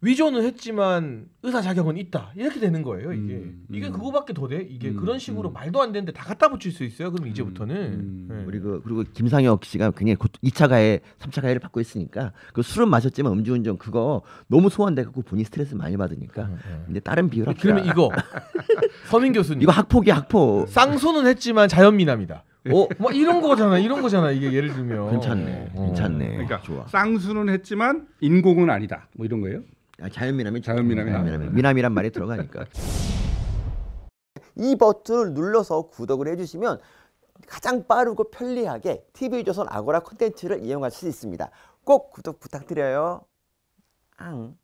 위조는 했지만 의사 자격은 있다 이렇게 되는 거예요 이게 음, 이게 음. 그거밖에 더 돼 이게 음, 그런 식으로 음. 말도 안 되는데 다 갖다 붙일 수 있어요 그럼 이제부터는 음. 네. 그리고 그리고 김상혁 씨가 굉장히 곧 2차 가해, 3차 가해를 받고 있으니까 그 술은 마셨지만 음주운전 그거 너무 소환돼 갖고 본인 스트레스 많이 받으니까. 이제 다른 비유를 합시다. 그러면 이거 서민 교수님 이거 학폭이 학폭. 쌍수는 했지만 자연미남이다 어, 뭐 이런 거잖아 이런 거잖아 이게 예를 들면 괜찮네. 어. 괜찮네. 그러니까 좋아. 쌍수는 했지만 인공은 아니다. 뭐 이런 거예요? 아, 자연미남이 자연미남이 자연미남이 나와요. 미남이란 말이 들어가니까. 이 버튼을 눌러서 구독을 해주시면 가장 빠르고 편리하게 TV조선 아고라 콘텐츠를 이용할 수 있습니다. 꼭 구독 부탁드려요. 앙.